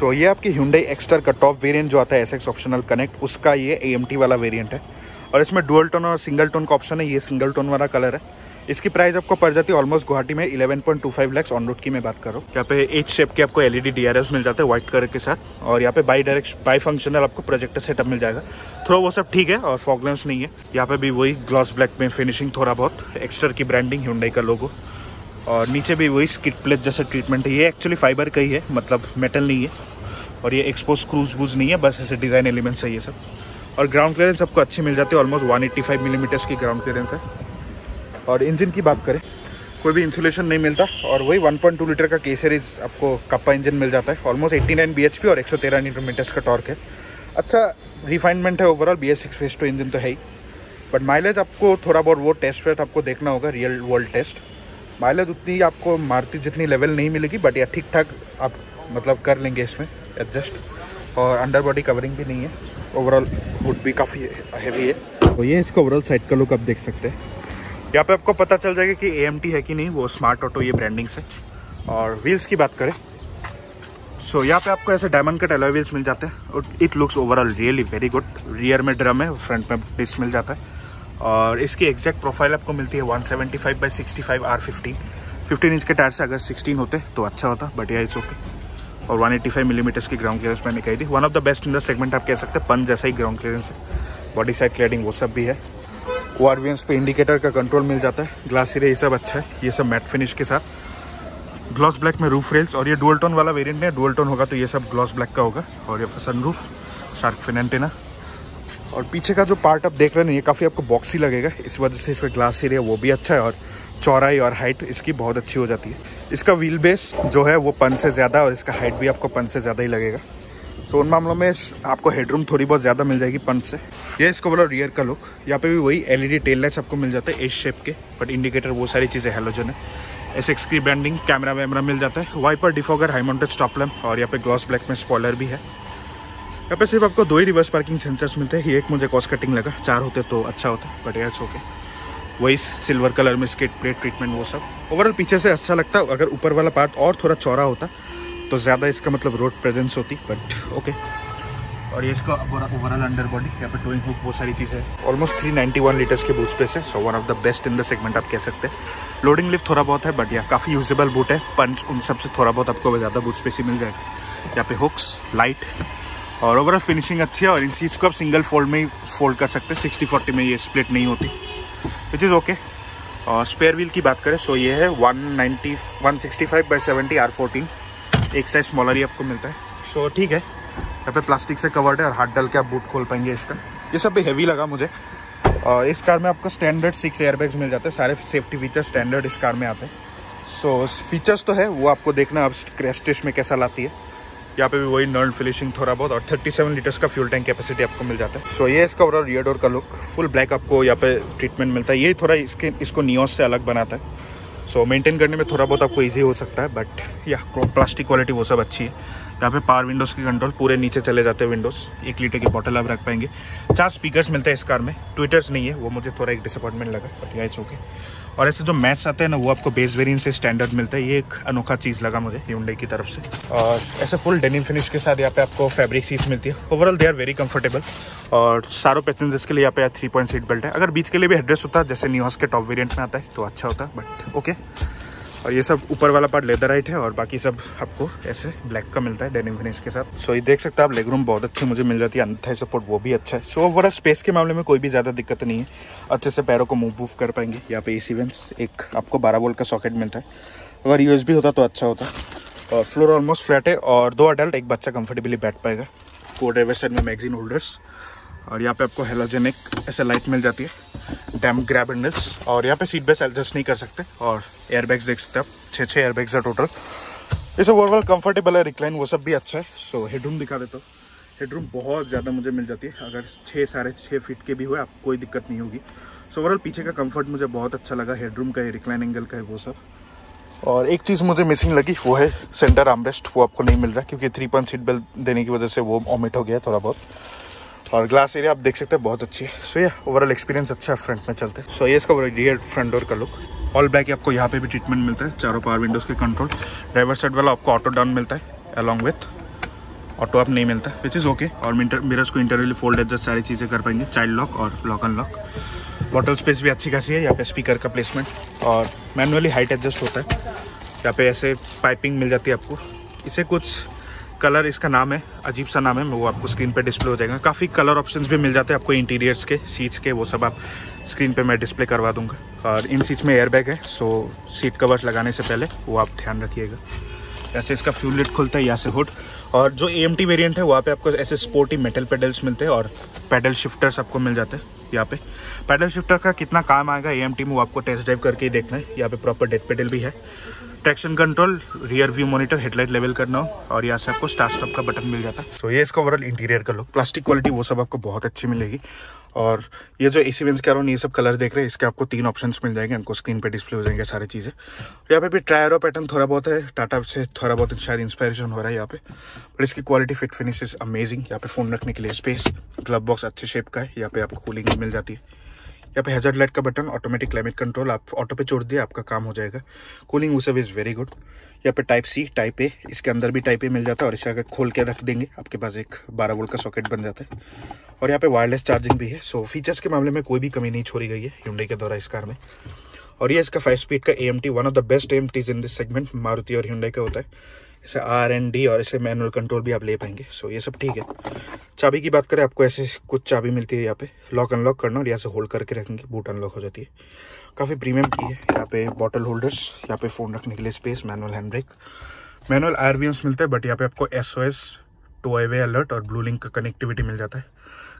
तो ये आपकी Hyundai एक्सटर का टॉप वेरिएंट जो आता है एसएक्स ऑप्शनल कनेक्ट उसका ये ए वाला वेरिएंट है। और इसमें डुअल टोन और सिंगल टोन का ऑप्शन है, ये सिंगल टोन वाला कलर है। इसकी प्राइस आपको पड़ जाती है ऑलमोस्ट गुवाहाटी में 11.25 लैक्स ऑन रोड की मैं बात करूँ यहाँ पे एच शेप के आपको एलईडी डीआरएस मिल जाते हैं व्हाइट कलर के साथ। और यहाँ पे बाई डायरेक्ट बाई फंक्शनल आपको प्रोजेक्टर सेटअप मिल जाएगा। थोड़ा वो सब ठीक है और फॉगलेंस नहीं है। यहाँ पे भी वही ग्लॉस ब्लैक में फिनिशिंग थोड़ा बहुत एक्स्टर की ब्रांडिंग हुंडई का लोगो और नीचे भी वही स्किट प्लेट जैसा ट्रीटमेंट है। ये एक्चुअली फाइबर का ही है मतलब मेटल नहीं है। और ये एक्सपोज क्रूज वूज नहीं है, बस ऐसे डिज़ाइन एलिमेंट्स है ये सब। और ग्राउंड क्लियरेंस आपको अच्छी मिल जाती है ऑलमोस्ट 185 मिलीमीटर्स mm की ग्राउंड क्लियरेंस है। और इंजन की बात करें, कोई भी इंसुलेशन नहीं मिलता। और वही 1.2 लीटर का के सीरीज़ आपको कप्पा इंजन मिल जाता है। ऑलमोस्ट 89 bhp और 113 न्यूटन मीटर्स का टॉर्क है। अच्छा रिफाइनमेंट है overall B S six phase two engine तो है ही। बट माइलेज आपको थोड़ा बहुत वो टेस्ट वेट आपको देखना होगा रियल वर्ल्ड टेस्ट माइलेज उतनी आपको मारुति जितनी लेवल नहीं मिलेगी बट या ठीक ठाक आप मतलब कर लेंगे इसमें एडजस्ट और अंडर बॉडी कवरिंग भी नहीं है। ओवरऑल हुड भी काफ़ी हैवी है। तो ये इसका ओवरऑल साइड का लुक आप देख सकते हैं। यहाँ पे आपको पता चल जाएगा कि ए है कि नहीं वो स्मार्ट ऑटो ये ब्रांडिंग से। और व्हील्स की बात करें सो so, यहाँ पे आपको ऐसे डायमंड कट एलॉय व्हील्स मिल जाते हैं। It looks overall really very good rear में ड्रम है फ्रंट में डिस्क मिल जाता है। और इसकी एग्जैक्ट प्रोफ़ाइल आपको मिलती है 175 seventy five by sixty five R fifteen fifteen inch के टायर से अगर 16 होते तो अच्छा होता बट या इट्स ओके और 185 एटी मिलीमीटर्स की ग्राउंड क्लियरेंस मैंने कही थी। One of the best in the segment आप कह सकते हैं पन जैसा ही ग्राउंड क्लियरेंस है। बॉडी साइड क्लियरिंग वो सब भी है। ओ आर पे इंडिकेटर का कंट्रोल मिल जाता है। ग्लास ये सब अच्छा है। ये सब मैट फिनिश के साथ। ग्लॉस ब्लैक में रूफ रेल्स और ये डुअल टोन वाला वेरिएंट है। डुअल टोन होगा तो ये सब ग्लॉस ब्लैक का होगा। और ये सन रूफ शार्क फिनेंटेना और पीछे का जो पार्ट आप देख रहे हैं, ये काफ़ी आपको बॉक्सी लगेगा। इस वजह से इसका ग्लास एरिया वो भी अच्छा है और चौड़ाई और हाइट इसकी बहुत अच्छी हो जाती है। इसका व्हील बेस जो है, वो पन से ज़्यादा और इसका हाइट भी आपको पन से ज़्यादा ही लगेगा। सो उन मामलों में आपको हेडरूम थोड़ी बहुत ज़्यादा मिल जाएगी पन से। ये इसको बोला रियर का लुक यहाँ पे भी वही एलईडी टेल लाइट्स आपको मिल जाता है एस शेप के बट इंडिकेटर वो सारी चीज़ें हेलोजन है। एस एक्स की ब्रांडिंग कैमरा वैमरा मिल जाता है। Wiper defogger high mounted stop lamp और यहाँ पे ग्लॉस ब्लैक में स्पॉलर भी है। यहाँ पे सिर्फ़ आपको दो ही रिवर्स पार्किंग सेंसर्स मिलते हैं। ये एक मुझे कॉस्ट कटिंग लगा। चार होते तो अच्छा होता। बट यार ओके वही सिल्वर कलर में स्केट प्लेट ट्रीटमेंट वो सब। ओवरऑल पीछे से अच्छा लगता। अगर ऊपर वाला पार्ट और थोड़ा चौड़ा होता तो ज़्यादा इसका मतलब रोड प्रेजेंस होती। बट ओके और ये इसका ओवरऑल अंडर बॉडी यहाँ पे टोइंग हुक वो सारी चीज़ें ऑलमोस्ट 391 लीटर्स के बूट स्पेस है। So one of the best in the segment आप कह सकते हैं। लोडिंग लिफ्ट थोड़ा बहुत है बट यहाँ काफ़ी यूजेबल बूट है। पंच उन सबसे थोड़ा बहुत आपको ज़्यादा बूट स्पेस ही मिल जाएगा। यहाँ पे हुक्स लाइट और ओवरऑल फिनिशिंग अच्छी है और इन चीज़ को आप सिंगल फोल्ड में ही फोल्ड कर सकते हैं। सिक्सटी फोर्टी में ये स्प्लिट नहीं होती। विच इज़ ओके और स्पेयर व्हील की बात करें सो ये है 190 165 बाई सेवेंटी आर फोर्टीन एक साइज़ स्मॉलर ही आपको मिलता है। सो ठीक है। यहाँ पे प्लास्टिक से कवर्ड है और हाथ डाल के आप बूट खोल पाएँगे इसका। ये सब भी हैवी लगा मुझे। और इस कार में आपको स्टैंडर्ड सिक्स एयरबैग्स मिल जाते हैं। सारे सेफ्टी फीचर स्टैंडर्ड इस कार में आते हैं। सो so, फीचर्स तो है वो आपको देखना अब क्रैश टेस्ट में कैसा लाती है। यहाँ पे भी वही नॉन फिनिशिंग थोड़ा बहुत और 37 लीटर्स का फ्यूल टैंक कैपेसिटी आपको मिल जाता है। सो so, ये इसका ओवरऑल रियर डोर का लुक फुल ब्लैक आपको यहाँ पे ट्रीटमेंट मिलता है। ये थोड़ा इसके इसको नियोस से अलग बनाता है। सो so, मेंटेन करने में थोड़ा बहुत आपको इजी हो सकता है बट या प्लास्टिक क्वालिटी वो सब अच्छी है। यहाँ पे पावर विंडोज़ की कंट्रोल पूरे नीचे चले जाते हैं विंडोज़ एक लीटर की बॉटल आप रख पाएँगे। चार स्पीकर्स मिलते हैं इस कार में। ट्विटर्स नहीं है, वो मुझे थोड़ा एक डिसअपॉइंटमेंट लगा बट या इट्स ओके और ऐसे जो मैच आते हैं ना, वो आपको बेस वेरियंट से स्टैंडर्ड मिलता है। ये एक अनोखा चीज़ लगा मुझे यूंडे की तरफ़ से। और ऐसे फुल डेनिम फिनिश के साथ यहाँ पे आपको फैब्रिक सीट्स मिलती है। Overall they are very comfortable और सारों पैसेंजर्स के लिए यहाँ पे थ्री पॉइंट सीट बेल्ट है। अगर बीच के लिए भी एड्रेस होता, जैसे न्यूज़ के टॉप वेरियंट में आता है तो अच्छा होता बट ओके और ये सब ऊपर वाला पार्ट लेदर राइट है और बाकी सब आपको ऐसे ब्लैक का मिलता है डेनिम फिनिश के साथ। सो ये देख सकते हैं आप लेग रूम बहुत अच्छी मुझे मिल जाती है। अंत सपोर्ट वो भी अच्छा है। सो ओवरऑल स्पेस के मामले में कोई भी ज़्यादा दिक्कत नहीं है। अच्छे से पैरों को मूव वूव कर पाएँगे। यहाँ पे ए वेंट्स एक आपको बारह वोल्ट का सॉकेट मिलता है। अगर यूएसबी होता तो अच्छा होता। और फ्लोर ऑलमोस्ट फ्लैट है और दो अडल्ट एक बच्चा कंफर्टेबली बैठ पाएगा। कोड ड्राइवर साइड में मैगजीन होल्डर्स और यहाँ पे आपको हेलोजेनिक ऐसे लाइट मिल जाती है। डैम ग्रैब हैंडल्स और यहाँ पे सीट बेल्ट एडजस्ट नहीं कर सकते और एयरबैग्स देख सकते आप। छः छः एयरबैग्स है टोटल ये सब ओवरऑल कंफर्टेबल है रिक्लाइन वो सब भी अच्छा है। सो हेडरूम दिखा देता हूँ। हेडरूम बहुत ज़्यादा मुझे मिल जाती है। अगर छः साढ़े छः फीट के भी हुए आपको कोई दिक्कत नहीं होगी। सो ओवरऑल पीछे का कंफर्ट मुझे बहुत अच्छा लगा। हेडरूम का है रिक्लाइन एंगल का है वो सब। और एक चीज़ मुझे मिसिंग लगी, वो है सेंटर आर्मरेस्ट वो आपको नहीं मिल रहा, क्योंकि थ्री पॉइंट सीट बेल्ट देने की वजह से वो ऑमिट हो गया थोड़ा बहुत। और ग्लास एरिया आप देख सकते हैं, बहुत अच्छी है। सो ये ओवरऑल एक्सपीरियंस अच्छा है फ्रंट में चलते हैं। सो ये इसका रियर फ्रंट डोर का लुक ऑल बैक आपको यहाँ पे भी ट्रीटमेंट मिलता है, चारों पावर विंडोज़ के कंट्रोल ड्राइवर साइड वाला आपको ऑटो डाउन मिलता है अलॉन्ग विथ ऑटो आप नहीं मिलता विच इज़ ओके और मिरर्स को इंटरव्यू फोल्ड एडजस्ट सारी चीज़ें कर पाएँगे चाइल्ड लॉक और lock unlock bottle space भी अच्छी खासी है, यहाँ पे स्पीकर का प्लेसमेंट और मैनुअली हाइट एडजस्ट होता है। यहाँ पे ऐसे पाइपिंग मिल जाती है आपको। इसे कुछ कलर इसका नाम है, अजीब सा नाम है, वो आपको स्क्रीन पे डिस्प्ले हो जाएगा। काफ़ी कलर ऑप्शंस भी मिल जाते हैं आपको इंटीरियर्स के सीट्स के, वो सब आप स्क्रीन पे मैं डिस्प्ले करवा दूँगा। और इन सीट्स में एयरबैग है सो सीट कवर्स लगाने से पहले वो आप ध्यान रखिएगा। ऐसे इसका फ्यूल लिट खुलता है, यहाँ से हुड और जो ए एम है, वहाँ पे आपको ऐसे स्पोर्टी मेटल पेडल्स मिलते हैं और पेडल शिफ्टर्स आपको मिल जाते हैं। यहाँ पे। पैडल शिफ्टर का कितना काम आएगा? ए एम टी में वो आपको टेस्ट ड्राइव करके ही देखना है। यहाँ पे प्रॉपर डेट पेडल भी है। Traction control rear view monitor headlight level करना हो और यहाँ से आपको स्टार्ट स्टॉप का बटन मिल जाता है। सो so, ये इसका ओवरऑल इंटीरियर का लुक प्लास्टिक क्वालिटी वो सब आपको बहुत अच्छी मिलेगी। और ये जो एसी वेंस कह रहा हूँ ये सब कलर देख रहे हैं, इसके आपको तीन ऑप्शन मिल जाएँगे, हमको स्क्रीन पर डिस्प्ले हो जाएँगे सारी चीज़ें। यहाँ पे भी ट्रायरो पैटर्न थोड़ा बहुत है टाटा से थोड़ा बहुत शायद इंस्पायरेशन हो रहा है यहाँ पे। बट इसकी quality fit finish is amazing यहाँ पे फ़ोन रखने के लिए स्पेस ग्लव बॉक्स अच्छे शेप का है, यहाँ पे आपको कूलिंग मिल जाती है। यहाँ पे हेजर लाइट का बटन ऑटोमेटिक क्लाइमेट कंट्रोल आप ऑटो पे छोड़ दिए आपका काम हो जाएगा। कूलिंग वो सब इज़ वेरी गुड यहाँ पे टाइप सी टाइप ए इसके अंदर भी टाइप ए मिल जाता है और इसे अगर खोल के रख देंगे, आपके पास एक बारह वोल्ट का सॉकेट बन जाता है। और यहाँ पे वायरलेस चार्जिंग भी है। सो फीचर्स के मामले में कोई भी कमी नहीं छोड़ी गई है ह्यूंडई के द्वारा इस कार में। और ये इसका फाइव स्पीड का A M T one of the best a in this segment Maruti और ह्यूंडई का होता है। इसे आर एन डी और इसे मैनुअल कंट्रोल भी आप ले पाएँगे। सो ये सब ठीक है। चाबी की बात करें, आपको ऐसे कुछ चाबी मिलती है यहाँ पे। लॉक अनलॉक करना और यहाँ से होल्ड करके रखेंगे। बूट अनलॉक हो जाती है। काफ़ी प्रीमियम की है। यहाँ पे बॉटल होल्डर्स यहाँ पे फ़ोन रखने के लिए space manual hand brake manual R मिलते हैं बट यहाँ पे आपको S O S two way alert और ब्लू लिंक का कनेक्टिविटी मिल जाता है।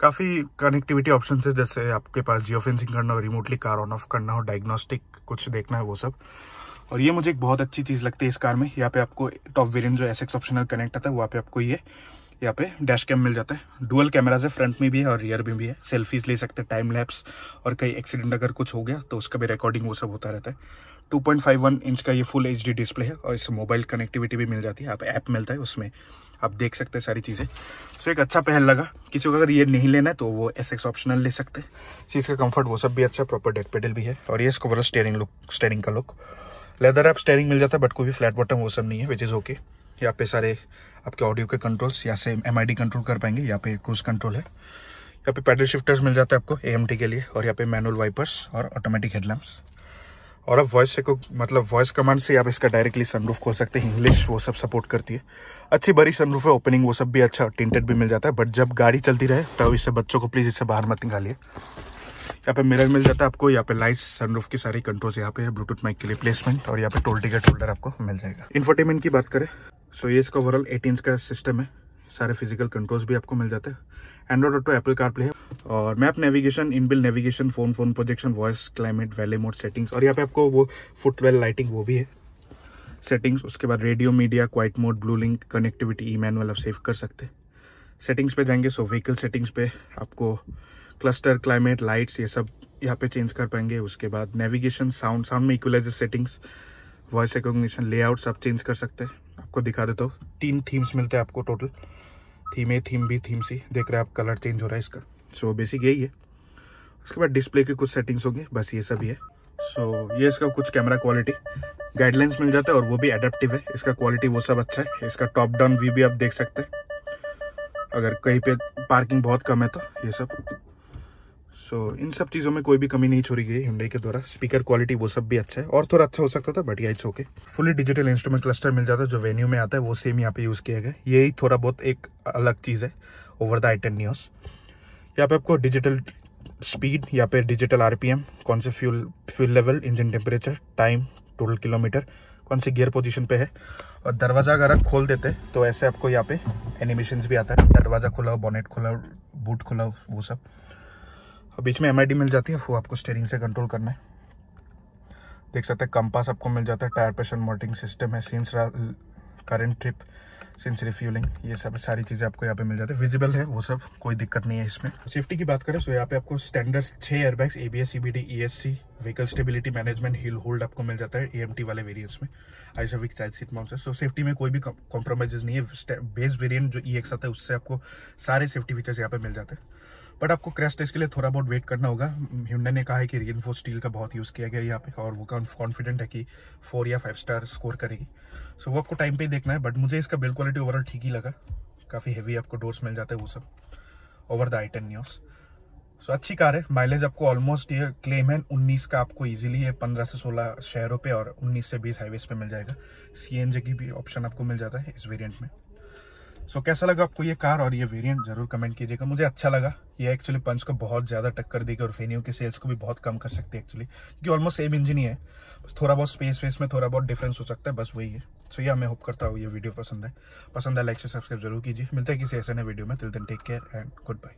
काफ़ी कनेक्टिविटी ऑप्शन है, जैसे आपके पास जियो फेंसिंग करना हो रिमोटली कार ऑन ऑफ़ करना हो डायग्नोस्टिक कुछ देखना है, वो सब। और ये मुझे एक बहुत अच्छी चीज़ लगती है इस कार में। यहाँ पे आपको टॉप वेरियंट जो एस एक्स ऑप्शनल कनेक्ट आता है वहाँ पे आपको ये यहाँ पे डैश कैम मिल जाता है। डुअल कैमराज है फ्रंट में भी है और रियर में भी है। सेल्फीज ले सकते हैं टाइम लैप्स और कई एक्सीडेंट अगर कुछ हो गया तो उसका भी रिकॉर्डिंग वो सब होता रहता है। 2.51 इंच का ये फुल एचडी डिस्प्ले है और इससे मोबाइल कनेक्टिविटी भी मिल जाती है। आप ऐप मिलता है, उसमें आप देख सकते हैं सारी चीज़ें। सो, एक अच्छा पहल लगा। किसी को अगर ये नहीं लेना है तो वो एस एक्स ऑप्शनल ले सकते हैं। चीज़ का कंफर्ट वो सब भी अच्छा प्रॉपर डेट पेडल भी है और ये इसको बोला स्टेयरिंग लुक स्टेयरिंग का लुक लेदर आप स्टेयरिंग मिल जाता है बट कोई भी फ्लैट बॉटम वो सब नहीं है विच इज़ ओके यहाँ पे सारे आपके ऑडियो के कंट्रोल्स यहाँ से एमआईडी कंट्रोल कर पाएँगे, यहाँ पे क्रूज कंट्रोल है। यहाँ पे पैडल शिफ्टर्स मिल जाता है आपको ए के लिए, और यहाँ पे मैनुअल वाइपर्स और ऑटोमेटिक हेडलैम्प्स और अब वॉइस को मतलब वॉइस कमांड से आप इसका डायरेक्टली सनरूफ खोल सकते हैं इंग्लिश वो सब सपोर्ट करती है। अच्छी बड़ी सनरूफ है ओपनिंग वो सब भी अच्छा टिंटेड भी मिल जाता है बट जब गाड़ी चलती रहे, तब इससे बच्चों को प्लीज़ इससे बाहर मत निकालिए। यहाँ पे मिरर मिल जाता है आपको, यहाँ पे लाइट्स सनरूफ की सारी कंट्रोल्स यहाँ पे है ब्लूटूथ माइक के लिए प्लेसमेंट और यहाँ पे टोल टिकट होल्डर आपको मिल जाएगा। इन्फोटेनमेंट की बात करें सो ये इसका ओवरऑल एटीन का सिस्टम है। सारे फ़िज़िकल कंट्रोल्स भी आपको मिल जाते हैं। Android auto Apple car play है, और map navigation inbuilt navigation phone phone projection voice climate valet mode settings और यहाँ पे आपको वो फुटवेल लाइटिंग वो भी है। सेटिंग्स उसके बाद radio media quiet mode blue link connectivity e manual आप सेव कर सकते हैं। सेटिंग्स पे जाएँगे सो व्हीकल सेटिंग्स पे आपको क्लस्टर क्लाइमेट लाइट्स ये सब यहाँ पे चेंज कर पाएँगे। उसके बाद नेविगेशन साउंड साउंड में equaliser settings voice recognition layout आप चेंज कर सकते हैं। आपको दिखा देता हूँ। तीन थीम्स मिलते हैं आपको total theme A theme B theme C देख रहे हैं आप कलर चेंज हो रहा है इसका। सो so, बेसिक यही है। उसके बाद डिस्प्ले के कुछ सेटिंग्स होंगे। बस ये सब ही है। सो so, ये इसका कुछ कैमरा क्वालिटी गाइडलाइंस मिल जाता है और वो भी एडेप्टिव है। इसका क्वालिटी वो सब अच्छा है। इसका टॉप डाउन व्यू भी आप देख सकते हैं। अगर कहीं पे पार्किंग बहुत कम है तो ये सब। सो so, इन सब चीज़ों में कोई भी कमी नहीं छोड़ी गई हिंडई के द्वारा। स्पीकर क्वालिटी वो सब भी अच्छा है। और थोड़ा अच्छा हो सकता था बट या it's okay fully digital instrument cluster मिल जाता है जो वेन्यू में आता है वो सेम यहाँ पे यूज़ किया गया। यही थोड़ा बहुत एक अलग चीज़ है over the i ten Nios यहाँ पे आपको डिजिटल स्पीड यहाँ पे डिजिटल आरपीएम कौन से fuel fuel level engine temperature time total kilometre कौन सी गियर पोजीशन पे है। और दरवाज़ा अगर आप खोल देते तो ऐसे आपको यहाँ पे एनिमेशन भी आता है। दरवाज़ा खुला हो बॉनेट खुला हो बूट खुला हो वो सब। और बीच में एम मिल जाती है, वो आपको स्टेयरिंग से कंट्रोल करना है। देख सकते हैं कंपास आपको मिल जाता है टायर प्रेशर मोटरिंग सिस्टम है since current trip since refuelling ये सब सारी चीज़ें आपको यहाँ पे मिल जाती है। विजिबल है, वो सब, कोई दिक्कत नहीं है इसमें। सेफ्टी की बात करें तो यहाँ पे आपको स्टैंडर्ड छह airbags A B S C B D E S C vehicle stability management hill hold आपको मिल जाता है एएमटी वाले वेरियंट्स में। ISOFIX child seat mount so safety में कोई भी कॉम्प्रोमाइज नहीं है। बेस वेरियंट जो ई e आता है, उससे आपको सारे सेफ्टी फीचर्स यहाँ पे मिल जाते हैं। बट आपको क्रैश टेस्ट के लिए थोड़ा बहुत वेट करना होगा। हिंडा ने कहा है कि री स्टील का बहुत यूज़ किया गया यहाँ पे और वो कॉन्फिडेंट है कि फोर या फाइव स्टार स्कोर करेगी। सो so, वो आपको टाइम पे ही देखना है बट मुझे इसका बिल्ड क्वालिटी ओवरऑल ठीक ही लगा। काफ़ी हैवी आपको डोर्स मिल जाते हैं वो सब। Over the i ten Nios so अच्छी कार है। माइलेज आपको ऑलमोस्ट ये क्लेम है 19 का आपको इजीली है पंद्रह से 16 शहरों पे और 19 से 20 हाईवेज पे मिल जाएगा। सीएनजी की भी ऑप्शन आपको मिल जाता है इस वेरिएंट में। सो so, कैसा लगा आपको ये कार और ये वेरिएंट ज़रूर कमेंट कीजिएगा। मुझे अच्छा लगा। ये एक्चुअली पंच को बहुत ज़्यादा टक्कर देगी और फेनियो के सेल्स को भी बहुत कम कर सकती है एक्चुअली क्योंकि ऑलमोस्ट सेम इंजन ही है। बस थोड़ा बहुत स्पेस वेस में थोड़ा बहुत डिफरेंस हो सकता है। बस वही है। सो so, या मैं होप करता हूँ ये वीडियो पसंद है। पसंद है लाइक से सब्सक्राइब ज़रूर कीजिए। मिलता है किसी ऐसे नए वीडियो में। Till then take care and goodbye